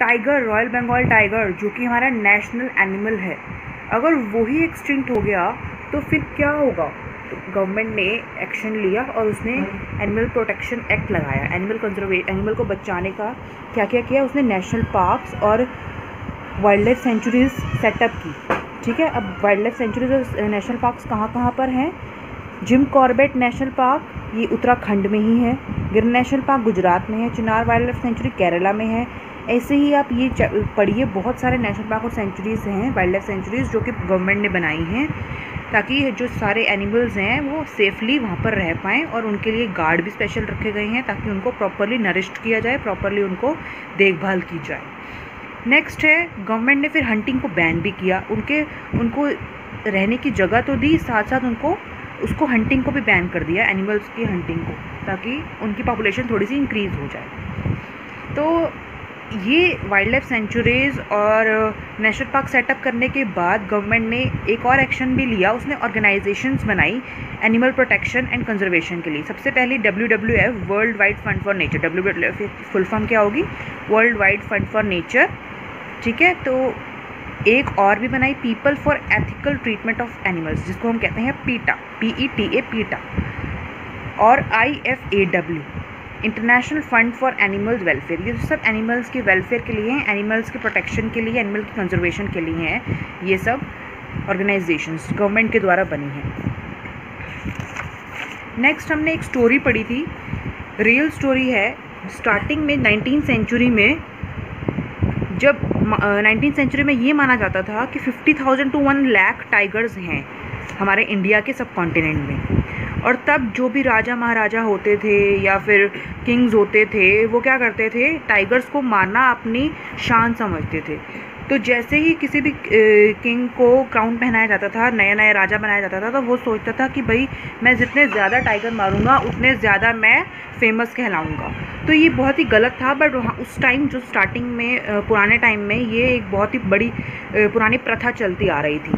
Tiger royal Bengal tiger जो कि हमारा नेशनल एनिमल है। अगर वही एक्सटिंक्ट हो गया तो फिर क्या होगा? तो गवर्नमेंट ने एक्शन लिया और उसने एनिमल प्रोटेक्शन एक्ट लगाया। एनिमल कंजर्वे एनिमल को बचाने का क्या क्या? किया उसने नेशनल पार्क्स और वाइल्ड लाइफ सेंचुरीज सेटअप की। ठीक है? अब वाइल्ड लाइफ सेंचुरीज और नेशनल पार्क्स कहाँ कहाँ पर हैं? जिम कॉर्बेट नेशनल पार्क ये उत्तराखंड में ही है। गिर नेशनल पार्क गुजरात में है। Chinar wild life sanctuary Kerala में है। ऐसे ही आप ये पढ़िए, बहुत सारे नेशनल पार्क और सेंचुरीज़ हैं वाइल्ड लाइफ सेंचुरीज़ जो कि गवर्नमेंट ने बनाई हैं, ताकि जो सारे एनिमल्स हैं, वो सेफली वहाँ पर रह पाएँ और उनके लिए गार्ड भी स्पेशल रखे गए हैं, ताकि उनको प्रॉपरली नरिश्ड किया जाए प्रॉपरली उनको देखभाल की जाए। नेक्स्ट है गवर्नमेंट ने फिर हंटिंग को बैन भी किया। उनके, उनको रहने की जगह तो दी साथ साथ उनको, उसको हंटिंग को भी बैन कर दिया एनिमल्स की हंटिंग को, ताकि उनकी पॉपुलेशन थोड़ी सी इंक्रीज़ हो जाए। तो ये वाइल्ड लाइफ सेंचुरीज़ और नेशनल पार्क सेटअप करने के बाद गवर्नमेंट ने एक और एक्शन भी लिया। उसने ऑर्गेनाइजेशंस बनाई एनिमल प्रोटेक्शन एंड कंजर्वेशन के लिए। सबसे पहले W W F world wide fund for nature W W F full form क्या होगी? World wide fund for nature ठीक है? तो एक और भी बनाई people for ethical treatment of animals जिसको हम कहते हैं पीटा। P E T A PETA. और I F A W international fund for animals welfare ये सब एनिमल्स के वेलफेयर के लिए हैं एनिमल्स के प्रोटेक्शन के लिए एनिमल की कंजर्वेशन के लिए हैं, ये सब ऑर्गेनाइजेशंस गवर्नमेंट के द्वारा बनी हैं। नेक्स्ट हमने एक स्टोरी पढ़ी थी रियल स्टोरी है। स्टार्टिंग में नाइनटीन सेंचुरी में, जब नाइनटीन सेंचुरी में ये माना जाता था कि fifty thousand to one lakh tigers हैं हमारे इंडिया के सब कॉन्टिनेंट में। और तब जो भी राजा महाराजा होते थे या फिर किंग्स होते थे, वो क्या करते थे? टाइगर्स को मारना अपनी शान समझते थे। तो जैसे ही किसी भी किंग को क्राउन पहनाया जाता था नया नया राजा बनाया जाता था तो वो सोचता था कि भाई, मैं जितने ज़्यादा टाइगर मारूँगा, उतने ज़्यादा मैं फ़ेमस कहलाऊँगा। तो ये बहुत ही गलत था बट वहाँ उस टाइम जो स्टार्टिंग में पुराने टाइम में ये एक बहुत ही बड़ी पुरानी प्रथा चलती आ रही थी।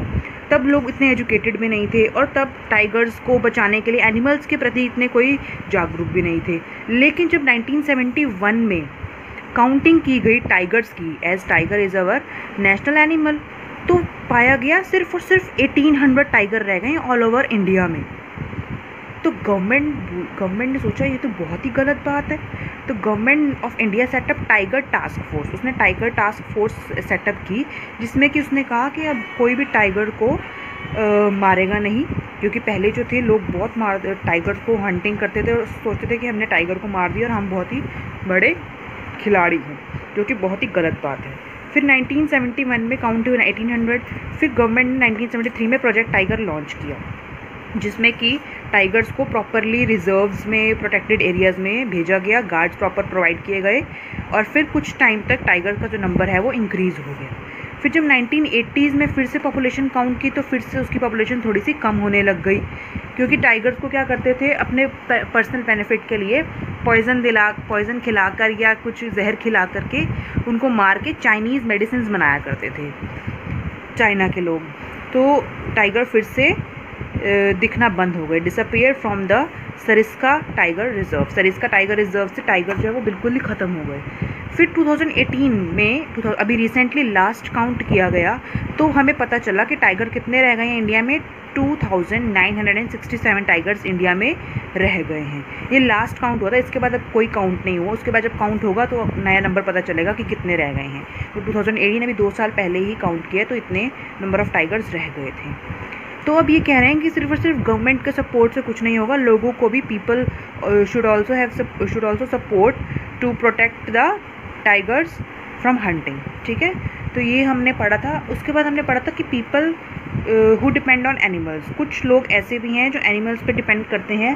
तब लोग इतने एजुकेटेड भी नहीं थे और तब टाइगर्स को बचाने के लिए एनिमल्स के प्रति इतने कोई जागरूक भी नहीं थे। लेकिन जब 1971 में काउंटिंग की गई टाइगर्स की as tiger is our national animal तो पाया गया सिर्फ़ और सिर्फ़ 1800 टाइगर रह गए ऑल ओवर इंडिया में। तो गवर्नमेंट गवर्नमेंट ने सोचा ये तो बहुत ही गलत बात है। तो government of India setup tiger task force उसने टाइगर टास्क फोर्स सेटअप की जिसमें कि उसने कहा कि अब कोई भी टाइगर को आ, मारेगा नहीं क्योंकि पहले जो थे लोग बहुत मार टाइगर को हंटिंग करते थे और सोचते थे कि हमने टाइगर को मार दिया और हम बहुत ही बड़े खिलाड़ी हैं जो कि बहुत ही गलत बात है। फिर 1971 में काउंट हुआ 1800 फिर गवर्नमेंट ने 1973 में प्रोजेक्ट टाइगर लॉन्च किया जिसमें कि टाइगर्स को प्रॉपरली रिजर्व्स में प्रोटेक्टेड एरियाज़ में भेजा गया। गार्ड्स प्रॉपर प्रोवाइड किए गए। और फिर कुछ टाइम तक टाइगर का जो नंबर है वो इंक्रीज़ हो गया। फिर जब 1980s में फिर से पॉपुलेशन काउंट की तो फिर से उसकी पॉपुलेशन थोड़ी सी कम होने लग गई। क्योंकि टाइगर्स को क्या करते थे? अपने पर्सनल बेनिफिट के लिए पॉइज़न दिला पॉइज़न खिलाकर या कुछ जहर खिला करके उनको मार के चाइनीज़ मेडिसिन बनाया करते थे। चाइना के लोग। तो टाइगर फिर से दिखना बंद हो गए disappear from the Sariska tiger reserve Sariska tiger reserve से टाइगर जो है वो बिल्कुल ही ख़त्म हो गए। फिर 2018 में अभी रिसेंटली लास्ट काउंट किया गया तो हमें पता चला कि टाइगर कितने रह गए हैं इंडिया में? 2967 टाइगर्स इंडिया में रह गए हैं। ये लास्ट काउंट हुआ था, इसके बाद अब कोई काउंट नहीं हुआ। उसके बाद जब काउंट होगा तो नया नंबर पता चलेगा कि कितने रह गए हैं। तो 2018 अभी दो साल पहले ही काउंट किया तो इतने नंबर ऑफ़ टाइगर्स रह गए थे। तो अब ये कह रहे हैं कि सिर्फ़ और सिर्फ़ गवर्नमेंट के सपोर्ट से कुछ नहीं होगा, लोगों को भी people should also have should also support to protect the tigers from hunting ठीक है? तो ये हमने पढ़ा था। उसके बाद हमने पढ़ा था कि people who depend on animals कुछ लोग ऐसे भी हैं जो एनिमल्स पे डिपेंड करते हैं।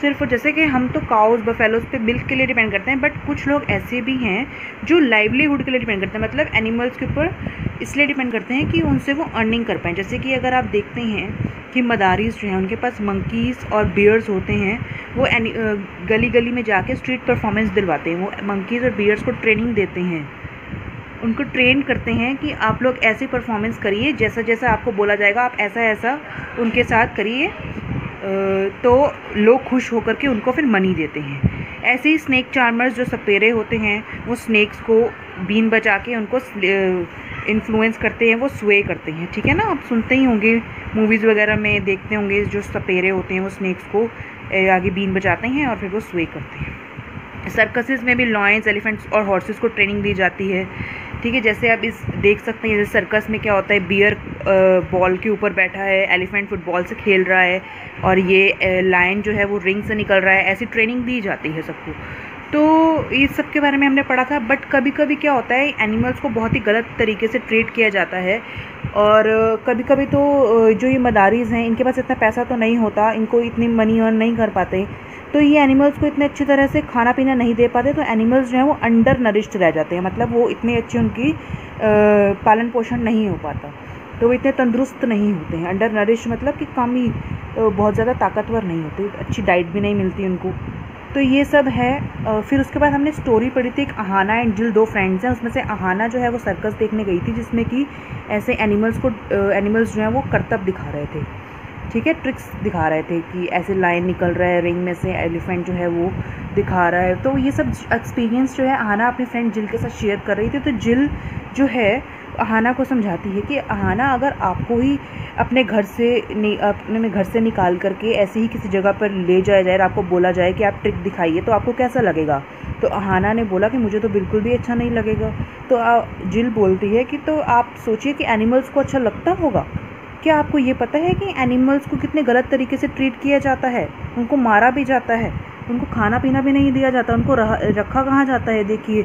सिर्फ़ जैसे कि हम तो काउज बफेलोज पे मिल्क के लिए डिपेंड करते हैं बट कुछ लोग ऐसे भी हैं जो लाइवलीहुड के लिए डिपेंड करते हैं। मतलब एनिमल्स के ऊपर इसलिए डिपेंड करते हैं कि उनसे वो अर्निंग कर पाएँ। जैसे कि अगर आप देखते हैं कि मदारीज जो हैं, उनके पास मंकीज़ और बियर्स होते हैं, वो गली गली में जाके स्ट्रीट परफॉर्मेंस दिलवाते हैं। वो मंकीज़ और बियर्स को ट्रेनिंग देते हैं। उनको ट्रेन करते हैं कि आप लोग ऐसी परफॉर्मेंस करिए जैसा जैसा आपको बोला जाएगा, आप ऐसा ऐसा उनके साथ करिए तो लोग खुश होकर के उनको फिर मनी देते हैं। ऐसे ही स्नैक चार्मर्स जो सपेरे होते हैं, वो स्नैक्स को बीन बचा के उनको इन्फ्लुएंस करते हैं, वो स्वे करते हैं, ठीक है ना? आप सुनते ही होंगे मूवीज़ वगैरह में देखते होंगे, जो सपेरे होते हैं, वो स्नेक्स को आगे बीन बजाते हैं और फिर वो स्वे करते हैं। सर्कसेस में भी लॉयंस एलिफेंट्स और हॉर्सेस को ट्रेनिंग दी जाती है, ठीक है? जैसे आप इस, देख सकते हैं, जैसे सर्कस में क्या होता है बियर बॉल के ऊपर बैठा है एलिफेंट फुटबॉल से खेल रहा है, और ये लायन जो है, वो रिंग से निकल रहा है, ऐसी ट्रेनिंग दी जाती है सबको। तो इस सब के बारे में हमने पढ़ा था बट कभी कभी क्या होता है एनिमल्स को बहुत ही गलत तरीके से ट्रीट किया जाता है। और कभी कभी तो जो ये मदारीज़ हैं, इनके पास इतना पैसा तो नहीं होता, इनको इतनी मनी अर्न नहीं कर पाते। तो ये एनिमल्स को इतने अच्छी तरह से खाना पीना नहीं दे पाते तो एनिमल्स जो हैं वो अंडर नरिश्ड रह जाते हैं। मतलब वो इतनी अच्छे उनकी पालन पोषण नहीं हो पाता। तो वो इतने तंदुरुस्त नहीं होते हैं। अंडर नरिश मतलब कि कम ही बहुत ज़्यादा ताकतवर नहीं होते, अच्छी डाइट भी नहीं मिलती उनको। तो ये सब है। फिर उसके बाद हमने स्टोरी पढ़ी थी एक अहाना एंड जिल दो फ्रेंड्स हैं। उसमें से अहाना जो है वो सर्कस देखने गई थी, जिसमें कि ऐसे एनिमल्स को एनिमल्स जो हैं वो करतब दिखा रहे थे। ठीक है? ट्रिक्स दिखा रहे थे कि ऐसे लाइन निकल रहा है रिंग में से एलिफेंट जो है वो दिखा रहा है। तो ये सब एक्सपीरियंस जो है अहाना अपने फ्रेंड जिल के साथ शेयर कर रही थी। तो जिल जो है अहाना को समझाती है कि अहाना अगर आपको ही अपने घर से अपने घर से निकाल करके ऐसे ही किसी जगह पर ले जाया जाए और आपको बोला जाए कि आप ट्रिक दिखाइए तो आपको कैसा लगेगा? तो अहाना ने बोला कि मुझे तो बिल्कुल भी अच्छा नहीं लगेगा। तो जिल बोलती है कि तो आप सोचिए कि एनिमल्स को अच्छा लगता होगा। क्या आपको ये पता है कि एनिमल्स को कितने गलत तरीके से ट्रीट किया जाता है? उनको मारा भी जाता है। उनको खाना पीना भी नहीं दिया जाता। उनको रखा कहाँ जाता है? देखिए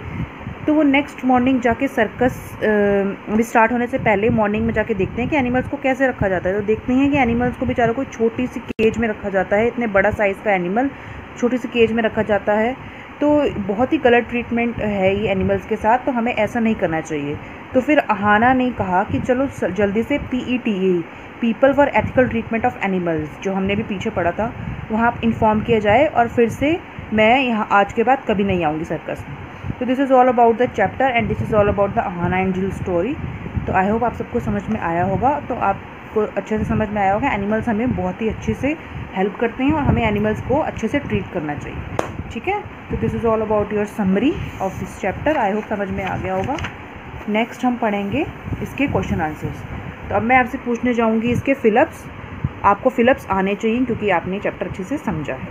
तो वो नेक्स्ट मॉर्निंग जाके सर्कस अभी स्टार्ट होने से पहले मॉर्निंग में जाके देखते हैं कि एनिमल्स को कैसे रखा जाता है। तो देखते हैं कि एनिमल्स को बेचारों को छोटी सी केज में रखा जाता है। इतने बड़ा साइज़ का एनिमल छोटी सी केज में रखा जाता है। तो बहुत ही गलत ट्रीटमेंट है ये एनिमल्स के साथ। तो हमें ऐसा नहीं करना चाहिए। तो फिर अहाना ने कहा कि चलो जल्दी से P E T E people for ethical treatment of animals जो हमने भी पीछे पढ़ा था, वहाँ इन्फॉर्म किया जाए और फिर से मैं यहाँ आज के बाद कभी नहीं आऊँगी सर्कस में। तो this is all about the chapter and this is all about the Ahana and Jill story तो आई होप आप सबको समझ में आया होगा। तो आपको अच्छे से समझ में आया होगा। एनिमल्स हमें बहुत ही अच्छे से हेल्प करते हैं और हमें एनिमल्स को अच्छे से ट्रीट करना चाहिए। ठीक है? तो this is all about your summary of this chapter I hope समझ में आ गया होगा। नेक्स्ट हम पढ़ेंगे इसके क्वेश्चन आंसर्स तो अब मैं आपसे पूछने जाऊँगी इसके फिलप्स आपको फिलप्स आने चाहिए क्योंकि आपने चैप्टर अच्छे से समझा है।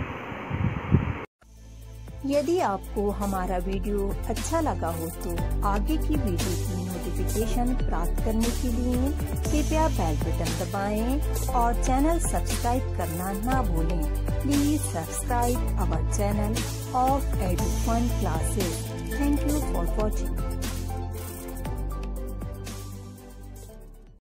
यदि आपको हमारा वीडियो अच्छा लगा हो तो आगे की वीडियो की नोटिफिकेशन प्राप्त करने के लिए कृपया बेल बटन दबाएँ और चैनल सब्सक्राइब करना ना भूलें। Please subscribe our channel of EduFun classes thank you for watching